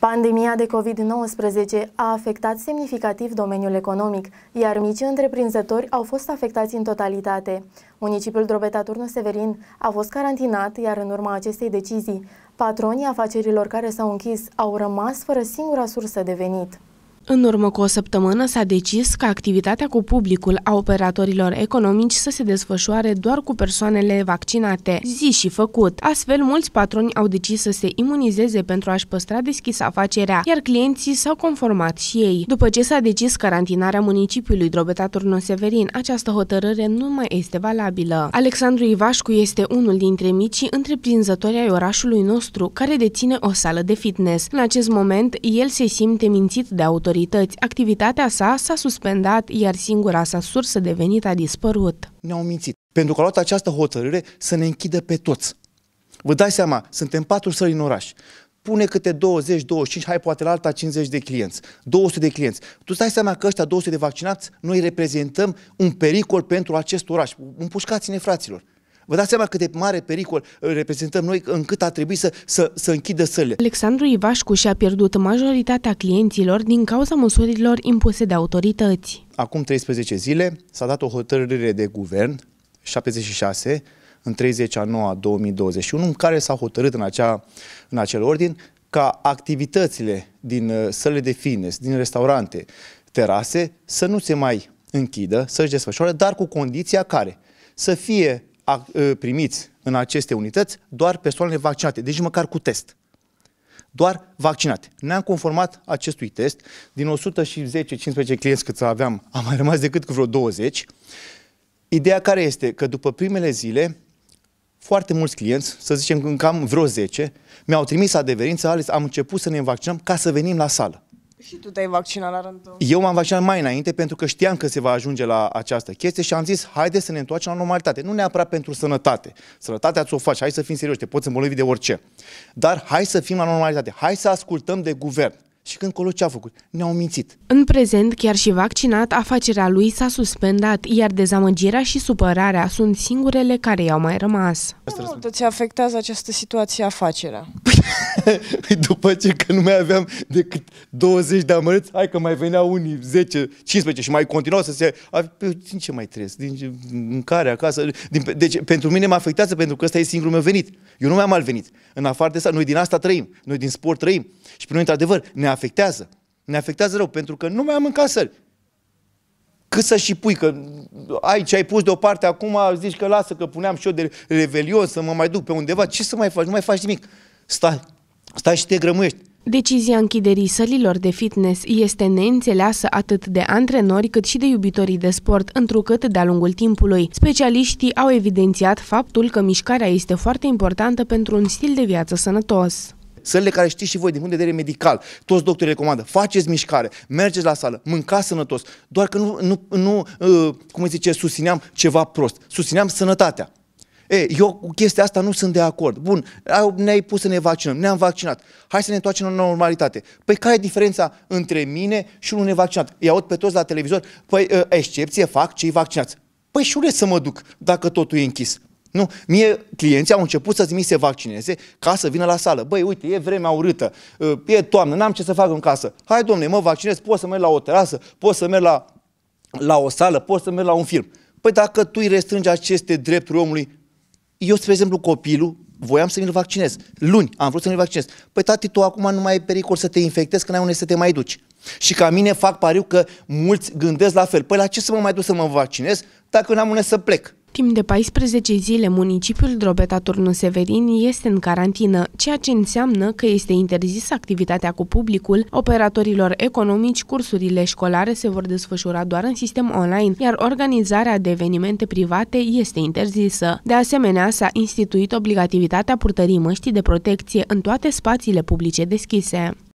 Pandemia de COVID-19 a afectat semnificativ domeniul economic, iar micii întreprinzători au fost afectați în totalitate. Municipiul Drobeta Turnu Severin a fost carantinat, iar în urma acestei decizii, patronii afacerilor care s-au închis au rămas fără singura sursă de venit. În urmă cu o săptămână s-a decis ca activitatea cu publicul a operatorilor economici să se desfășoare doar cu persoanele vaccinate, zi și făcut. Astfel, mulți patroni au decis să se imunizeze pentru a-și păstra deschis afacerea, iar clienții s-au conformat și ei. După ce s-a decis carantinarea municipiului Drobeta Turnu Severin, această hotărâre nu mai este valabilă. Alexandru Ivașcu este unul dintre micii întreprinzători ai orașului nostru, care deține o sală de fitness. În acest moment, el se simte mințit de autorități autorități. Activitatea sa s-a suspendat, iar singura sa sursă de venit a dispărut. Ne-au mințit, pentru că au luat această hotărâre să ne închidă pe toți. Vă dați seama, suntem patru sări în oraș. Pune câte 20, 25, hai poate la alta 50 de clienți, 200 de clienți. Tu îți dai seama că ăștia 200 de vaccinați, noi reprezentăm un pericol pentru acest oraș. Împușcați-ne, fraților. Vă dați seama cât de mare pericol reprezentăm noi încât a trebuit să, să, să închidă sălile. Alexandru Ivașcu și-a pierdut majoritatea clienților din cauza măsurilor impuse de autorități. Acum 13 zile s-a dat o hotărâre de guvern, 76, în 30 a 9 2021, în care s-a hotărât în, acea, în acel ordin ca activitățile din uh, sălile de fitness, din restaurante, terase, să nu se mai închidă, să-și desfășoare, dar cu condiția care să fie Ă, primiți în aceste unități doar persoanele vaccinate, deci măcar cu test. Doar vaccinate. Ne-am conformat acestui test. Din 110-15 clienți cât aveam, am mai rămas decât cu vreo 20. Ideea care este? Că după primele zile, foarte mulți clienți, să zicem în cam vreo 10, mi-au trimis adeverință, ales, am început să ne vaccinăm ca să venim la sală. Și tu te-ai vaccinat la rândul Eu m-am vaccinat mai înainte pentru că știam că se va ajunge la această chestie și am zis, haide să ne întoarcem la normalitate. Nu neapărat pentru sănătate. Sănătatea ți-o faci, hai să fim serioși, te poți îmbolnăvi de orice. Dar hai să fim la normalitate, hai să ascultăm de guvern. Și când Colo ce a făcut? Ne-au mințit. În prezent, chiar și vaccinat, afacerea lui s-a suspendat, iar dezamăgirea și supărarea sunt singurele care i-au mai rămas. Cum mult ți afectează această situație afacerea? După ce că nu mai aveam decât 20 de amărâți, hai că mai veneau unii 10, 15 și mai continuau să se... Din ce mai trăiesc? Din ce... mâncare acasă? Din... Deci pentru mine mă afectează pentru că ăsta e singurul meu venit. Eu nu mai am alt venit. În afară de asta, noi din asta trăim. Noi din sport trăim. Și pe noi, într-adevăr, ne afectează. Ne afectează rău, pentru că nu mai am încasări. Cât să și pui, că ai ce ai pus deoparte acum, zici că lasă, că puneam și eu de revelion să mă mai duc pe undeva. Ce să mai faci? Nu mai faci nimic. Stai, stai și te grămâiești. Decizia închiderii sălilor de fitness este neînțeleasă atât de antrenori cât și de iubitorii de sport, întrucât de-a lungul timpului. Specialiștii au evidențiat faptul că mișcarea este foarte importantă pentru un stil de viață sănătos. Sălile care știți și voi, din punct de vedere medical, toți doctorii recomandă, faceți mișcare, mergeți la sală, mâncați sănătos, doar că nu, nu, nu uh, cum zice, susțineam ceva prost, susțineam sănătatea. E, eu cu chestia asta nu sunt de acord. Bun, ne-ai pus să ne vaccinăm, ne-am vaccinat. Hai să ne întoarcem la normalitate. Păi care e diferența între mine și unul nevaccinat? Îi aud pe toți la televizor, păi uh, excepție fac cei vaccinați. Păi și unde să mă duc dacă totul e închis? Nu, mie clienții au început să-ți mi se vaccineze ca să vină la sală. Băi, uite, e vremea urâtă, uh, e toamnă, n-am ce să fac în casă. Hai, domne, mă vaccinez, pot să merg la o terasă, pot să merg la, la o sală, pot să merg la un film. Păi dacă tu îi restrângi aceste drepturi omului, eu, spre exemplu, copilul, voiam să mi-l vaccinez. Luni am vrut să mi-l vaccinez. Păi tati, tu acum nu mai ai pericol să te infectezi, că n-ai unde să te mai duci. Și ca mine fac pariu că mulți gândesc la fel. Păi la ce să mă mai duc să mă vaccinez dacă n-am unde să plec? Timp de 14 zile, municipiul Drobeta Turnu Severin este în carantină, ceea ce înseamnă că este interzisă activitatea cu publicul, operatorilor economici, cursurile școlare se vor desfășura doar în sistem online, iar organizarea de evenimente private este interzisă. De asemenea, s-a instituit obligativitatea purtării măștii de protecție în toate spațiile publice deschise.